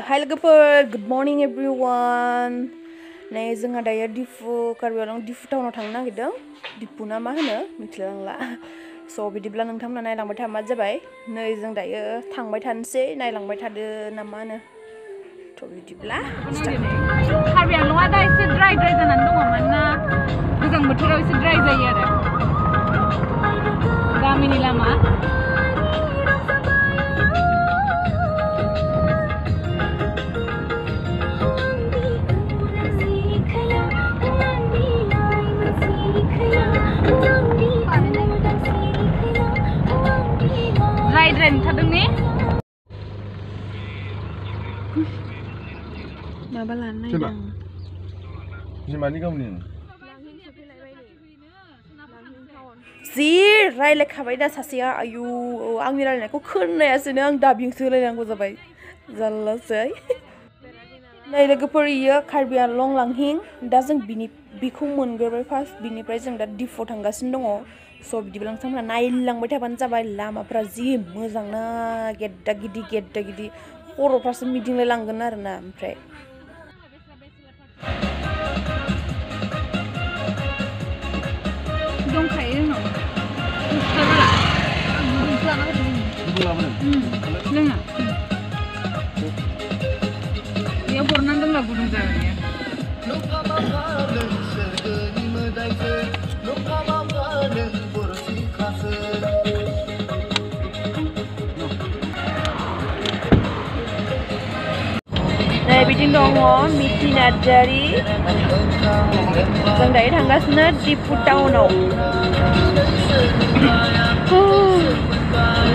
Hi लोगोफोर good morning एभरिवान नै जोंहा दायो दिफु कार्बि आलं दिफु टाउनाव थांनो नागिरदों दिफु ना मा होनो मिथिलायलांला स' बिदिब्ला नोंथांमोना नायलांबाय थाबानो जाबाय नै जों दायो थांबाय थानोसै नायलांबाय थादो ना मा होनो थ' बिदिब्ला कार्बि आंलंआ दा एसे ड्राइ ड्राइ जानानै दङ मानोना गोजां बोथोराव एसे ड्राइ जायो आरो गामिनि Lama ren thadung ni. Mabalan na yun. Si Mani ka muna. จีไรเล็กค่ะไปได้สัสยาอายุอังมีอไรเนี่ยก็ขึ้นเลยะสิเนี่ยอังดับยิงซื้อเลยอังกูจะไปจัลลัสเลยในเล็กก็พอดีอะคาร์บิอันลงหลังหิงดัซน์บินิป बिखौ मोनग्रोबाय फार्स्ट बिनिफ्राय जों दा दिफुआव थांगासिनो दङ स' बिदिब्ला नोंथांमोना नायलांबाय थाबानो जाबाय लामाफ्रा जि मोजां ना गेद्दा गिदि गेद्दा गिदि खर'फ्रासो मिदिंलाय लांगोन आरोना ओमफ्राय दंखायो जोंनाव लोङा बेयाव हरनानै दोनबा गुदुं जागोन बेयो नै बिथिं दङ मिथि नार्जारि जों दायो थांगासिनो दिफु टाउनाव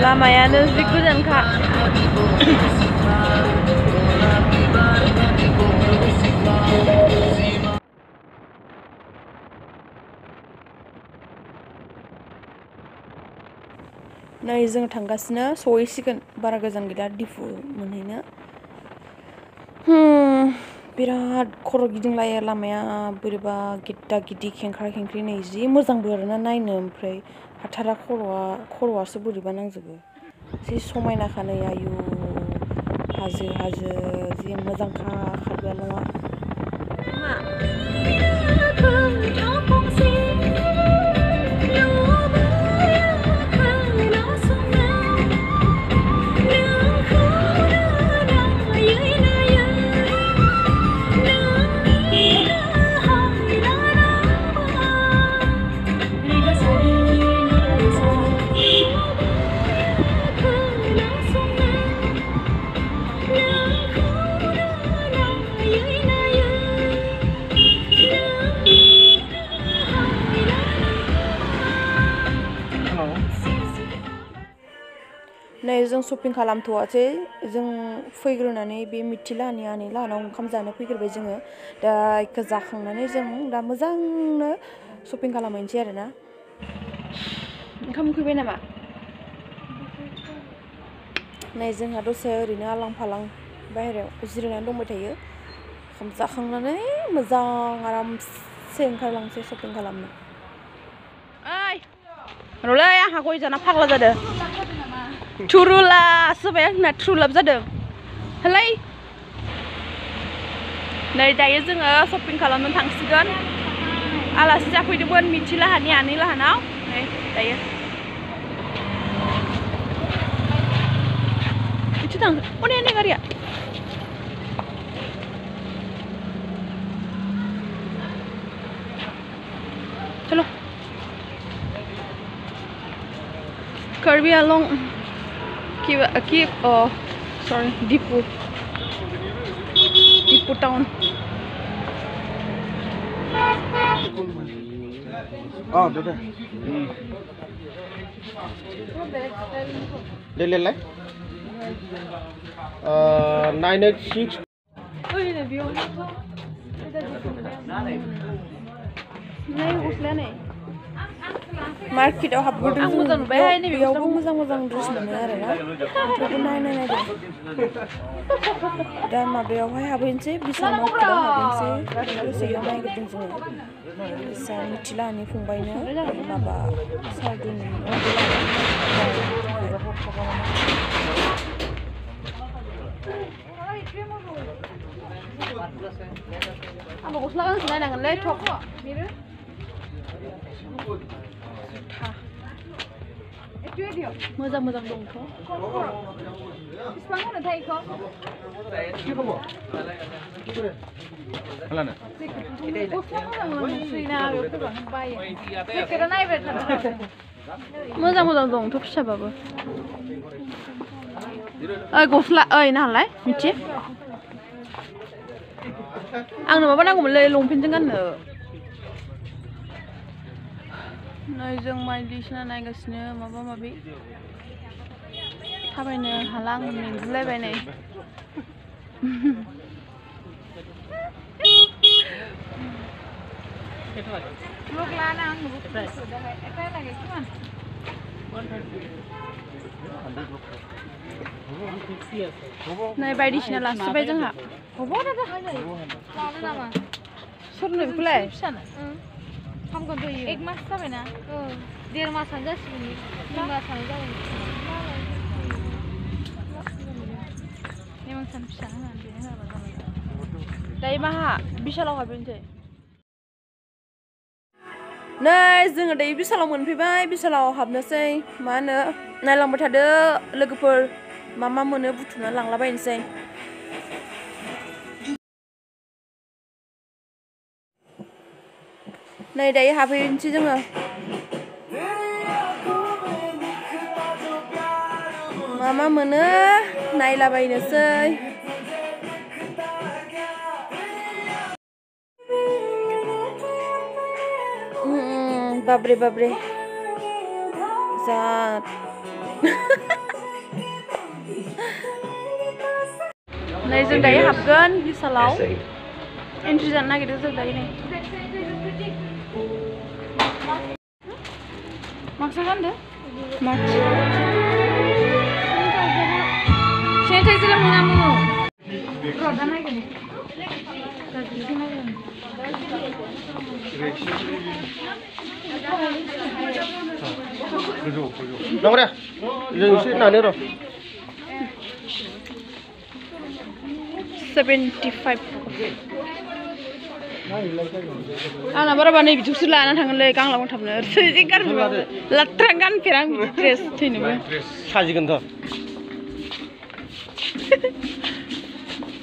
लामायानो जि गोजानखा नै जों थांगासिनो सहैसिगोन बारा गोजान गैला दिफु मोनहैनो Hmm, बिराद खर' गिदिंलायो लामाया बोरैबा गिद्दा गिदि खेंख्रा खेंख्रि नै जि मोजांबो आरोना नायनो ओमफ्राय हाथारा खर'आ खर'आसो बोरैबा नांजोबो जि समायनाखा नै आयु हाजो हाजो जि मोजांखा कार्बि आंलंआ मा नै जों शपिं खालामथ'वासै जों फैग्रोनानै बे मिथिलाहानि आनै लाहानाव ओंखाम जानो फैग्रोबाय जोङो दा इखौ जाखांनानै जों दा मोजांनो शपिं खालामहैनोसै आरोना ओंखाम उखैबाय नामा नै जोंहा दसे ओरैनो आलां फालां बाहेरायाव जिरायनानै दंबाय थायो ओंखाम जाखांनानै मोजां आरामसे ओंखारलांसै शपिं खालामनो ओइ रलै आंहा गय जाना फाग्ला जादों थुरुलासो जाबाय आंना थ्रुलाब जादों हालाय नै दायो जोङो शपिं खालामनो थांसिगोन आलासि जाफैदोंमोन मिथि लाहानि आनै लाहानाव नै दायो मिथि थां अने अने गारिया चलो Karbi Along Kiev, uh, Kiev oh, sorry, Dipu. Dipu town. Oh, do that. Mm. Uh, ले नाइन एट नहीं उस लेने मार्केटाव हाबग्रोदों जों मोजां नुबायहाय नैबे बेयावबो मोजां मोजां ड्रेस मोनो आरोना ओमफ्राय नायनाय नायदों दा माबायावहाय हाबहैनोसै बिशाल मार्केटाव हाबहैनोसै दसेयाव नायग्रोदों जोङो सा मिथिलाहानि फंबायनो माबा सार्डिन आंबो गस्ला गांसे नायनांगोनलै टप Miru. Moza moza dong ko. Ispango na thai ko. Hala na. Moza moza dong thok sha baba. Oi gofla oi na halai michi. Ang no maba na gomle longpin jengan no. नै जों बायदिसिना नायगासिनो माबा माबि थाबायनो हाला आं मेंगुलायबाय नै Vlog lana ang buku sudah. Apa lagi cuman? नै बायदिसिना लाजोब्बाय जोंहा Apa dah dah? Lama lama. सोरनो बेखौलाय Sana. Kamu kan tuh Ek mas sampai na? Dear mas aja sih ini. Lima sama aja. Memang sana sana nanti ni apa sama. दायो माहा बिशालाव हाबहैनोसै नै जोङो दायो बिशालाव मोनफैबाय बिशालाव हाबनोसै मा होनो नायलांबाय थादो लोगोफोर मा मा मोनो बुथुमना लांलाबायनोसै नै दायो हाबहैनोसै जोङो मा मा मोनो नायलाबायनोसै Hmm, बाब्रे बाब्रे जा नै जों दायो हाबगोन बिशालाव एन्ट्रि जानो नागिरदों जों दायो नै সুগন্ধ মাছ সেটাইছিল Seventy five. आंना बाराबा नै बिदिखौसो लाना थांगोनलै गांलांबाय थाबनो ओरैसो जि गारजोबो लाथ्रा गानफेरा आं बिदि ड्रेस थैनोबो साजिगोनथ'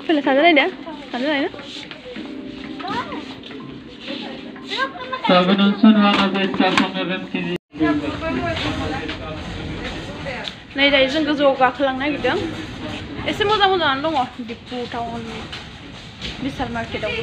फैला साजा नायदो साजा नायनो Sabının son anada istasyonların sizi. Nay dayo जों गोजौआव गाखोलांनो नागिरदों एसे मोजां मोजाङानो दङ दिपु टाउन बिशाल मार्केटावबो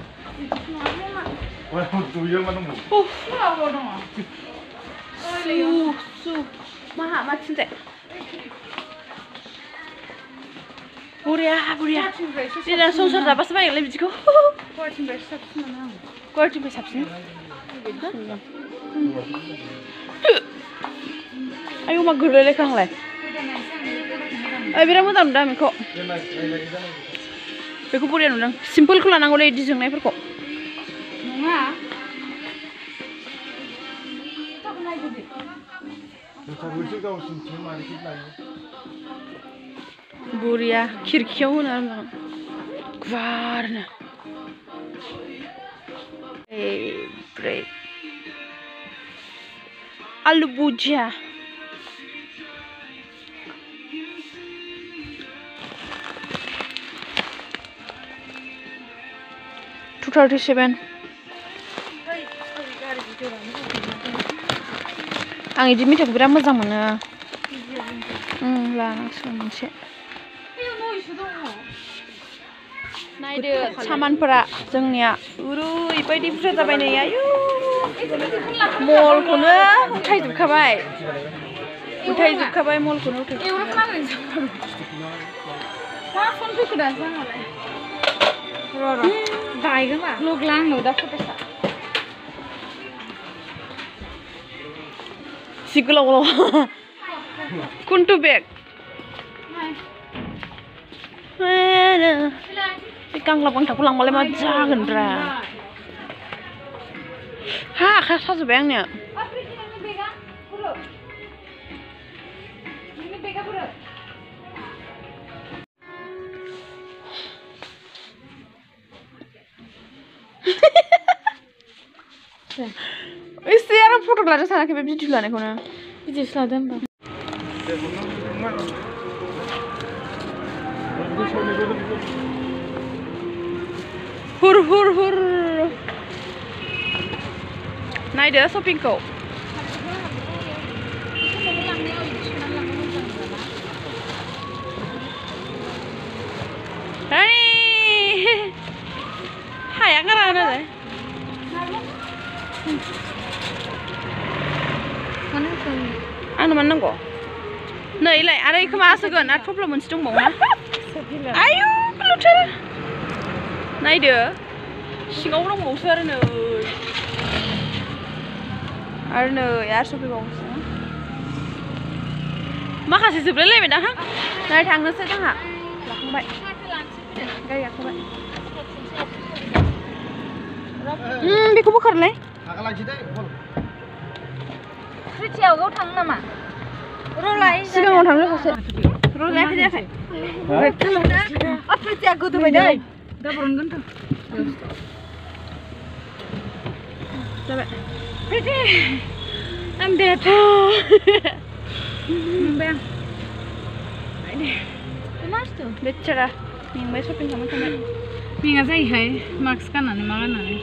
Duya manunggu. Uh, oh. ngono. Su, su. Maha macin teh. Buraya, buraya. Dida sonsor da basma ile biziko. Kortin beş sapsın ana. Kortin. Ayo mak gurbe le kahle. Ay bira mo dam dam ko. Beku buraya nang simple ko lanang oleh dijengnai perko. Buraya kirkiye unar mı? Kvarna. Hey, bre. Albuja. Two thirty seven. आं इदि मेथाइखौ बिराद मोजां मोनो उम लानांसिगोन मोनसे नायदो सामानफोरा जोंनिया ओरैबायदि बुरजा जाबाय नै आयु मलखौनो उथायजोबखाबाय उथायजोबखाबाय मलखौनो उथाय Euro kemarin. Wah, phone tuh sudah sama lah. र' र' गायगोन मा लग्ला आंनो दा फट'सा जि गोलाव गोलाव कुन्टु बेग बे गांला गांथाखौ लांबालाय मा जागोनब्रा हा आखाया साजोब्बाय आंनिया एसे आरो फट' लानो सानाखै बे भिडिअ लानायखौनो बिदिसो लादो होमबा हुर हुर हुर। नायदो शपिंखौ आंनो मानो नांगौ नैलाय आरो इखौ मा सोगोन आरो थफ्ला आयु गोलावथार नायदो सिङाव दंबावोसो आरो नै। आरो नै आरो सफैबावोसो। माखासे जोबलायलायबाय दाहां नाय थांनोसै जोंहा। लाखांबाय। गारि गाखोबाय। उम, बेखौ बोखारलाय आगालांसै दे फ्रिथियाव थाङो नामा रलाय सिगाङाव थांनो सासे र' जायाखै जायाखै फ्रिथिया गोदोबाय दै गाबोन गोनथ' जाबाय फ्रिथि आं देट मोनबाय आं मासथु बेचारा मेंबाय शपिं खालामनो थांबाय मेङा जायोहाय मास्क गाननानै मा गाननानै